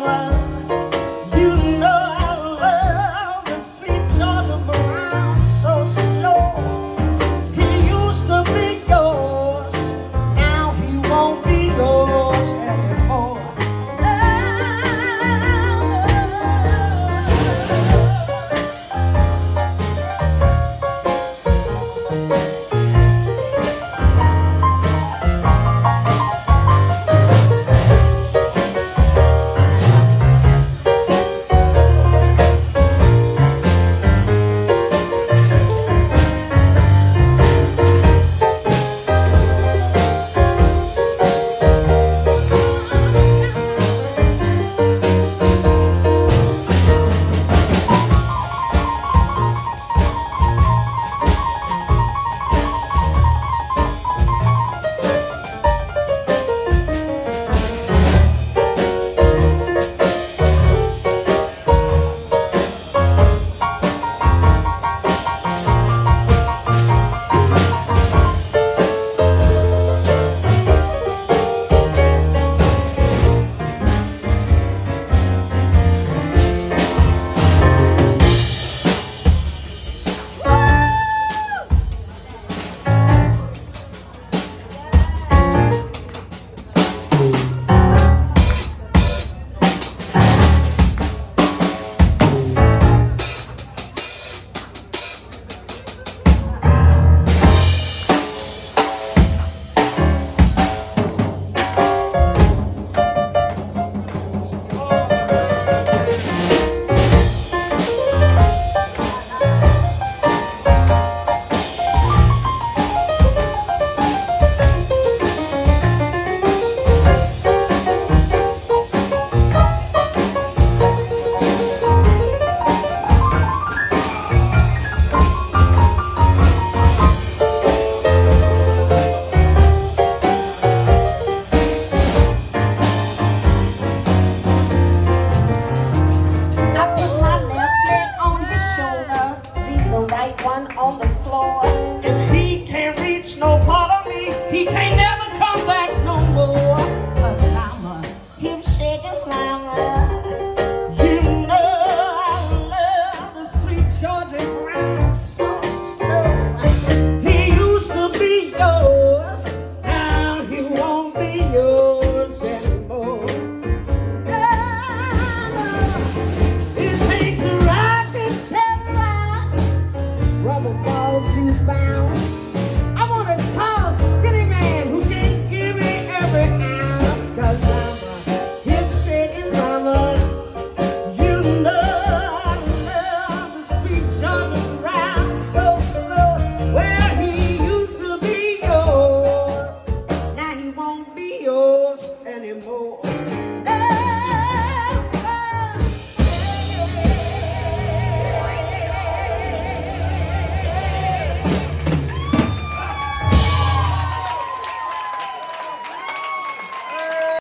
one. come back no more.